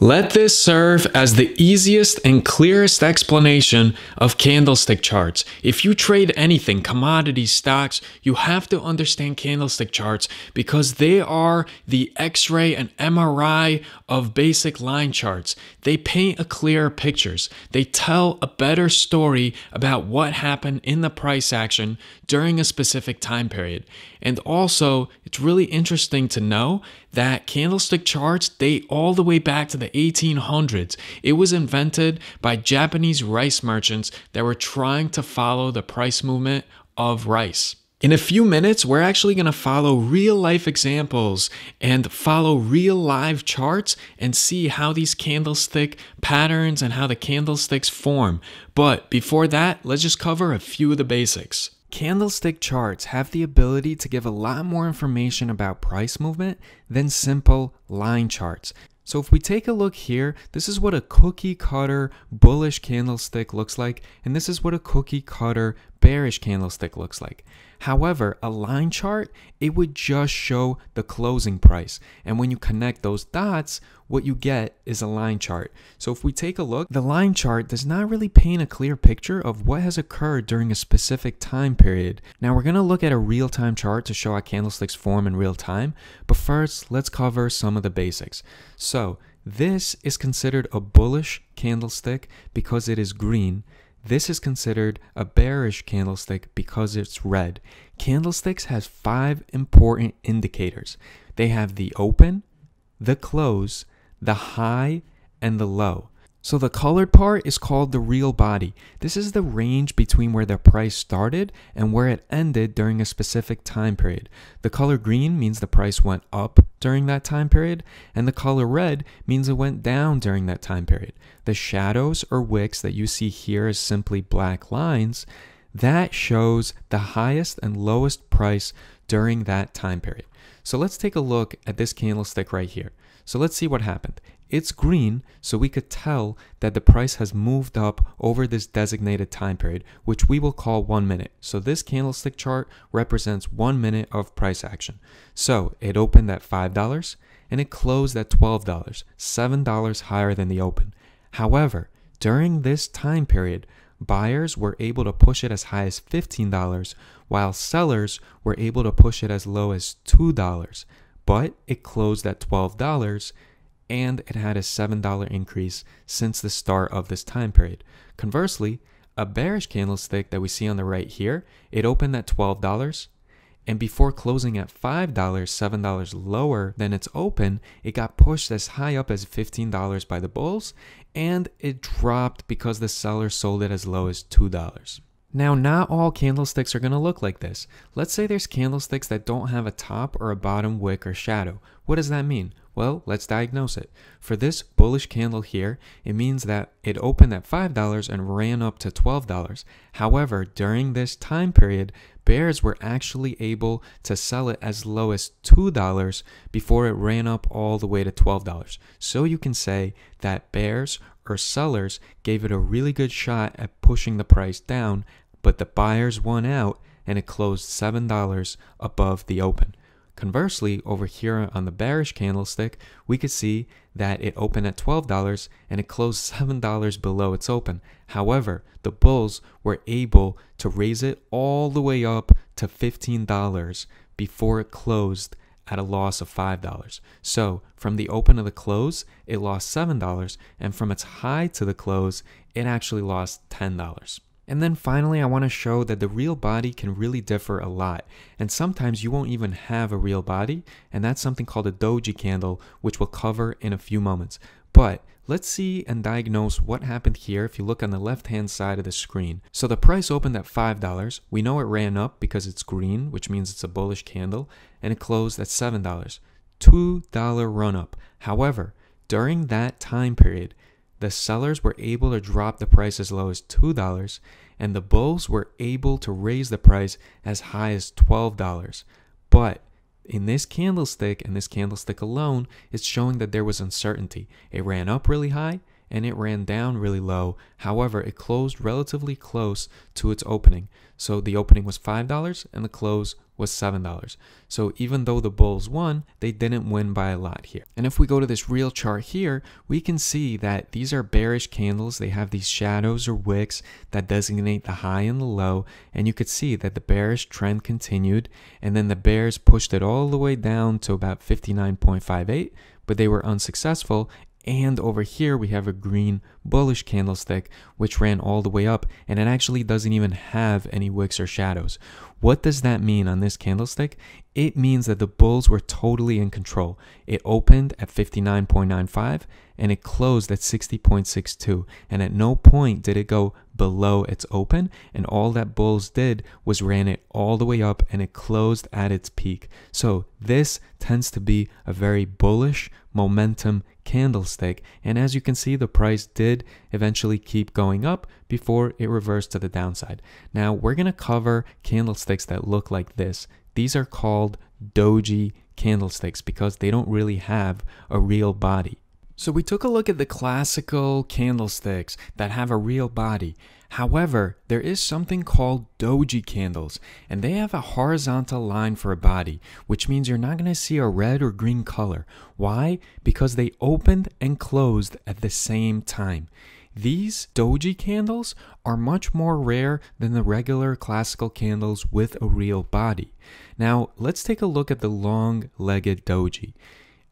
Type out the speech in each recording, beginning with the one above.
Let this serve as the easiest and clearest explanation of candlestick charts. If you trade anything, commodities, stocks, you have to understand candlestick charts because they are the x ray and MRI of basic line charts. They paint a clearer pictures. They tell a better story about what happened in the price action during a specific time period. And also, it's really interesting to know that candlestick charts date all the way back to the 1800s. It was invented by Japanese rice merchants that were trying to follow the price movement of rice. In a few minutes, we're actually going to follow real life examples and follow real live charts and see how these candlestick patterns and how the candlesticks form. But before that, let's just cover a few of the basics. Candlestick charts have the ability to give a lot more information about price movement than simple line charts. So if we take a look here, this is what a cookie cutter bullish candlestick looks like, and this is what a cookie cutter bearish candlestick looks like. However, a line chart, it would just show the closing price. And when you connect those dots, what you get is a line chart. So if we take a look, the line chart does not really paint a clear picture of what has occurred during a specific time period. Now we're going to look at a real-time chart to show how candlesticks form in real time, but first let's cover some of the basics. So this is considered a bullish candlestick because it is green this is considered a bearish candlestick because it's red. Candlesticks has five important indicators. They have the open, the close, the high, and the low. So the colored part is called the real body. This is the range between where the price started and where it ended during a specific time period. The color green means the price went up during that time period, and the color red means it went down during that time period. The shadows or wicks that you see here as simply black lines, that shows the highest and lowest price during that time period. So let's take a look at this candlestick right here. So let's see what happened. It's green, so we could tell that the price has moved up over this designated time period, which we will call one minute. So this candlestick chart represents one minute of price action. So it opened at $5 and it closed at $12, $7 higher than the open. However, during this time period, buyers were able to push it as high as $15, while sellers were able to push it as low as $2. But it closed at $12 and it had a $7 increase since the start of this time period. Conversely, a bearish candlestick that we see on the right here, it opened at $12 and before closing at $5, $7 lower than its open, it got pushed as high up as $15 by the bulls and it dropped because the seller sold it as low as $2. Now, not all candlesticks are going to look like this. Let's say there's candlesticks that don't have a top or a bottom wick or shadow. What does that mean? Well, let's diagnose it. For this bullish candle here, it means that it opened at $5 and ran up to $12. However, during this time period, bears were actually able to sell it as low as $2 before it ran up all the way to $12. So you can say that bears or sellers gave it a really good shot at pushing the price down, but the buyers won out and it closed $7 above the open. Conversely, over here on the bearish candlestick, we could see that it opened at $12 and it closed $7 below its open. However, the bulls were able to raise it all the way up to $15 before it closed at a loss of $5. So, from the open to the close, it lost $7, and from its high to the close, it actually lost $10. And then finally, I want to show that the real body can really differ a lot. And sometimes you won't even have a real body, and that's something called a doji candle, which we'll cover in a few moments. But let's see and diagnose what happened here if you look on the left hand side of the screen. So the price opened at $5. We know it ran up because it's green, which means it's a bullish candle, and it closed at $7. $2 run up. However, during that time period, the sellers were able to drop the price as low as $2, and the bulls were able to raise the price as high as $12. But in this candlestick and this candlestick alone, it's showing that there was uncertainty. It ran up really high, and it ran down really low. However, it closed relatively close to its opening. So the opening was $5 and the close was $7. So even though the Bulls won, they didn't win by a lot here. And if we go to this real chart here, we can see that these are bearish candles. They have these shadows or wicks that designate the high and the low. And you could see that the bearish trend continued and then the bears pushed it all the way down to about 59.58, but they were unsuccessful and over here we have a green bullish candlestick which ran all the way up and it actually doesn't even have any wicks or shadows. What does that mean on this candlestick? It means that the bulls were totally in control. It opened at 59.95 and it closed at 60.62 and at no point did it go below its open and all that bulls did was ran it all the way up and it closed at its peak. So this tends to be a very bullish momentum candlestick and as you can see the price did eventually keep going up before it reversed to the downside. Now we're going to cover candlesticks that look like this. These are called doji candlesticks because they don't really have a real body. So we took a look at the classical candlesticks that have a real body. However, there is something called doji candles, and they have a horizontal line for a body, which means you're not going to see a red or green color. Why? Because they opened and closed at the same time. These doji candles are much more rare than the regular classical candles with a real body. Now, let's take a look at the long-legged doji.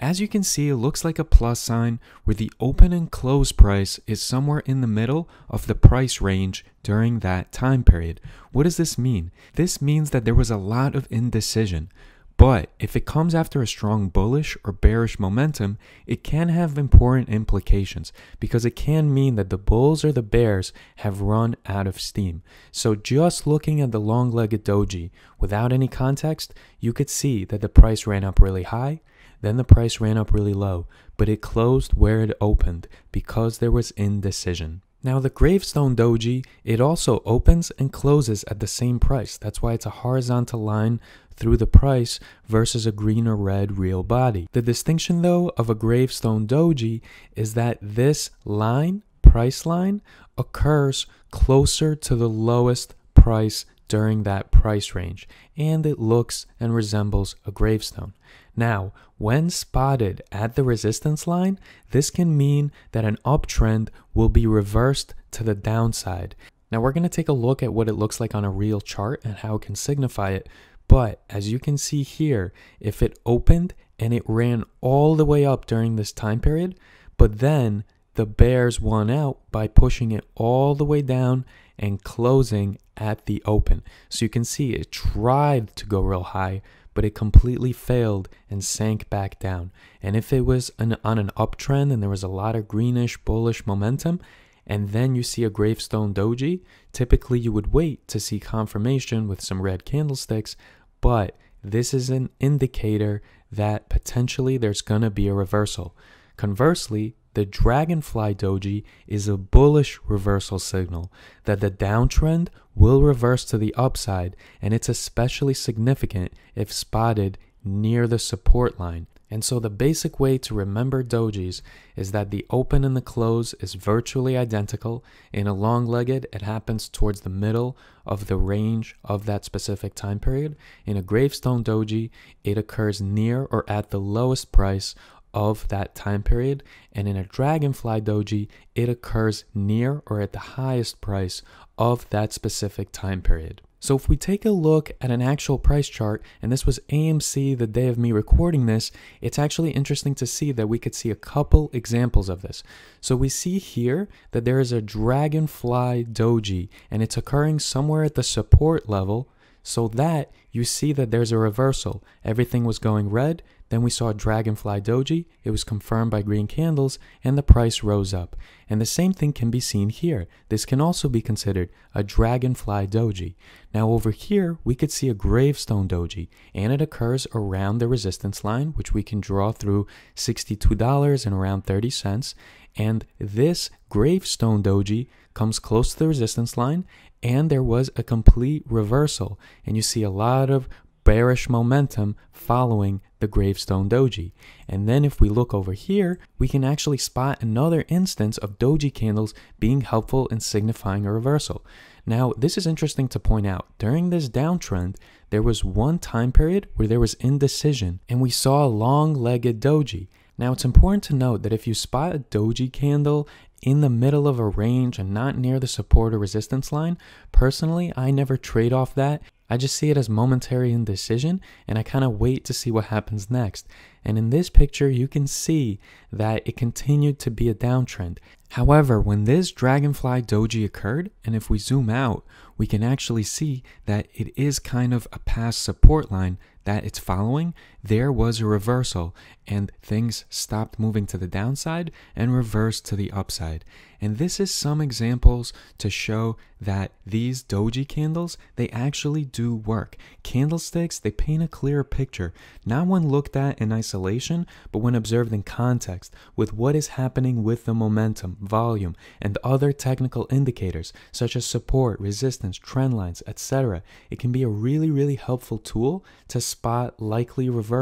As you can see, it looks like a plus sign where the open and close price is somewhere in the middle of the price range during that time period. What does this mean? This means that there was a lot of indecision. But if it comes after a strong bullish or bearish momentum, it can have important implications because it can mean that the bulls or the bears have run out of steam. So just looking at the long-legged doji without any context, you could see that the price ran up really high, then the price ran up really low, but it closed where it opened because there was indecision. Now the gravestone doji, it also opens and closes at the same price. That's why it's a horizontal line through the price versus a green or red real body. The distinction though of a gravestone doji is that this line, price line, occurs closer to the lowest price during that price range and it looks and resembles a gravestone. Now, when spotted at the resistance line, this can mean that an uptrend will be reversed to the downside. Now we're going to take a look at what it looks like on a real chart and how it can signify it. But as you can see here, if it opened and it ran all the way up during this time period, but then the bears won out by pushing it all the way down and closing at the open. So you can see it tried to go real high, but it completely failed and sank back down. And if it was an, on an uptrend and there was a lot of greenish bullish momentum, and then you see a gravestone doji, typically you would wait to see confirmation with some red candlesticks, but this is an indicator that potentially there's going to be a reversal. Conversely, the dragonfly doji is a bullish reversal signal that the downtrend will reverse to the upside, and it's especially significant if spotted near the support line. And so the basic way to remember dojis is that the open and the close is virtually identical. In a long legged, it happens towards the middle of the range of that specific time period. In a gravestone doji, it occurs near or at the lowest price of that time period. And in a dragonfly doji, it occurs near or at the highest price of that specific time period. So if we take a look at an actual price chart, and this was AMC the day of me recording this, it's actually interesting to see that we could see a couple examples of this. So we see here that there is a dragonfly doji, and it's occurring somewhere at the support level, so that you see that there's a reversal. Everything was going red, then we saw a Dragonfly Doji, it was confirmed by green candles, and the price rose up. And the same thing can be seen here. This can also be considered a Dragonfly Doji. Now over here, we could see a Gravestone Doji, and it occurs around the resistance line, which we can draw through $62 and around 30 cents. And this Gravestone Doji comes close to the resistance line, and there was a complete reversal. And you see a lot of bearish momentum following the gravestone doji. And then if we look over here, we can actually spot another instance of doji candles being helpful in signifying a reversal. Now, this is interesting to point out. During this downtrend, there was one time period where there was indecision and we saw a long-legged doji. Now, it's important to note that if you spot a doji candle in the middle of a range and not near the support or resistance line, personally, I never trade off that. I just see it as momentary indecision and I kind of wait to see what happens next. And in this picture, you can see that it continued to be a downtrend. However, when this dragonfly doji occurred, and if we zoom out, we can actually see that it is kind of a past support line that it's following, there was a reversal and things stopped moving to the downside and reversed to the upside. And this is some examples to show that these doji candles, they actually do work. Candlesticks, they paint a clearer picture, not when looked at in isolation, but when observed in context with what is happening with the momentum, volume, and other technical indicators such as support, resistance, trend lines, etc. It can be a really, really helpful tool to spot likely reversals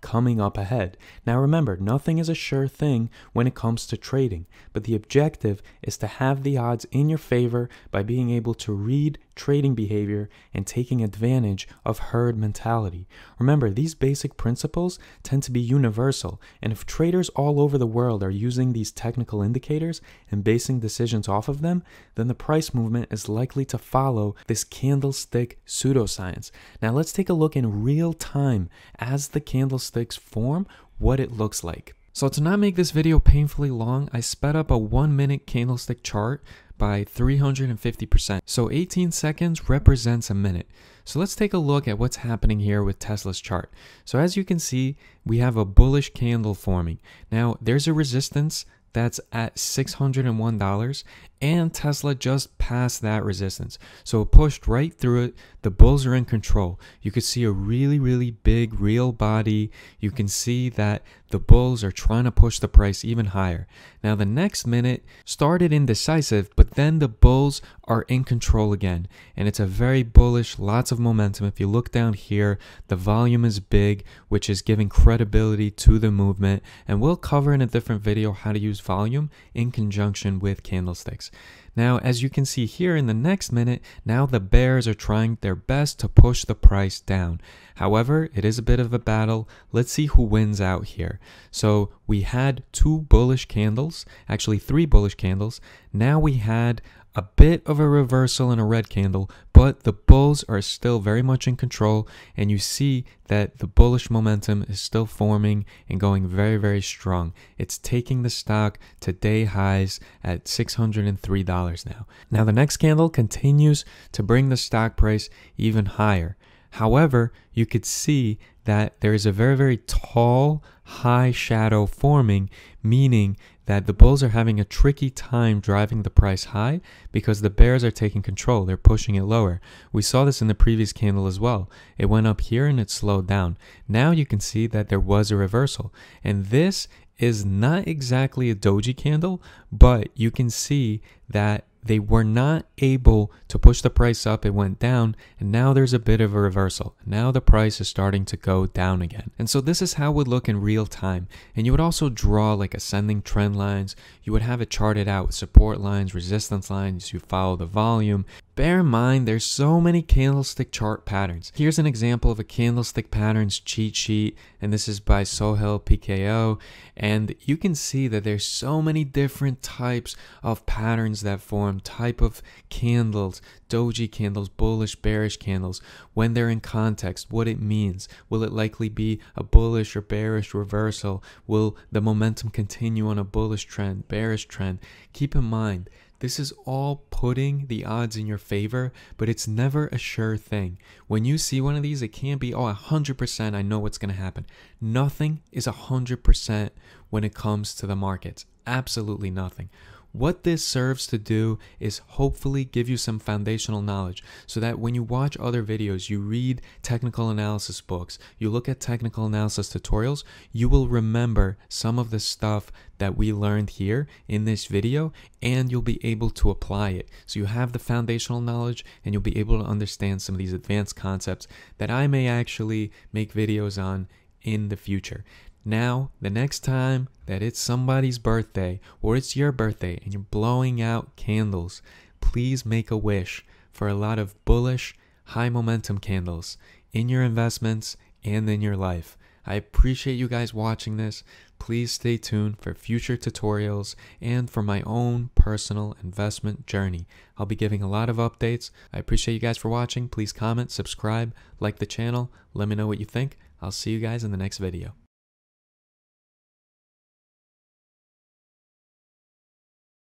coming up ahead. Now remember, nothing is a sure thing when it comes to trading, but the objective is to have the odds in your favor by being able to read trading behavior and taking advantage of herd mentality. Remember, these basic principles tend to be universal, and if traders all over the world are using these technical indicators and basing decisions off of them, then the price movement is likely to follow this candlestick pseudoscience. Now, let's take a look in real time as the candlesticks form what it looks like. So to not make this video painfully long, I sped up a one minute candlestick chart by 350%. So 18 seconds represents a minute. So let's take a look at what's happening here with Tesla's chart. So as you can see, we have a bullish candle forming. Now there's a resistance that's at $601 and Tesla just passed that resistance. So it pushed right through it. The bulls are in control. You could see a really, really big real body. You can see that the bulls are trying to push the price even higher. Now, the next minute started indecisive, but then the bulls are in control again. And it's a very bullish, lots of momentum. If you look down here, the volume is big, which is giving credibility to the movement. And we'll cover in a different video how to use volume in conjunction with candlesticks. Now, as you can see here in the next minute, now the bears are trying their best to push the price down. However, it is a bit of a battle. Let's see who wins out here. So we had two bullish candles, actually three bullish candles. Now we had a bit of a reversal in a red candle, but the bulls are still very much in control, and you see that the bullish momentum is still forming and going very, very strong. It's taking the stock to day highs at $603 now. Now, the next candle continues to bring the stock price even higher. However, you could see that there is a very, very tall, high shadow forming, meaning that the bulls are having a tricky time driving the price high because the bears are taking control. They're pushing it lower. We saw this in the previous candle as well. It went up here and it slowed down. Now you can see that there was a reversal. And this is not exactly a doji candle, but you can see that they were not able to push the price up. It went down, and now there's a bit of a reversal. Now the price is starting to go down again. And so this is how it would look in real time. And you would also draw like ascending trend lines. You would have it charted out with support lines, resistance lines. You follow the volume. Bear in mind, there's so many candlestick chart patterns. Here's an example of a candlestick patterns cheat sheet, and this is by Sohel PKO. And you can see that there's so many different types of patterns that form, type of candles, doji candles, bullish, bearish candles, when they're in context, what it means. Will it likely be a bullish or bearish reversal? Will the momentum continue on a bullish trend, bearish trend? Keep in mind, this is all putting the odds in your favor, but it's never a sure thing. When you see one of these, it can't be, oh, 100% I know what's going to happen. Nothing is 100% when it comes to the markets. Absolutely nothing. What this serves to do is hopefully give you some foundational knowledge so that when you watch other videos, you read technical analysis books, you look at technical analysis tutorials, you will remember some of the stuff that we learned here in this video and you'll be able to apply it. So you have the foundational knowledge and you'll be able to understand some of these advanced concepts that I may actually make videos on in the future. Now, the next time that it's somebody's birthday or it's your birthday and you're blowing out candles, please make a wish for a lot of bullish, high momentum candles in your investments and in your life. I appreciate you guys watching this. Please stay tuned for future tutorials and for my own personal investment journey. I'll be giving a lot of updates. I appreciate you guys for watching. Please comment, subscribe, like the channel. Let me know what you think. I'll see you guys in the next video.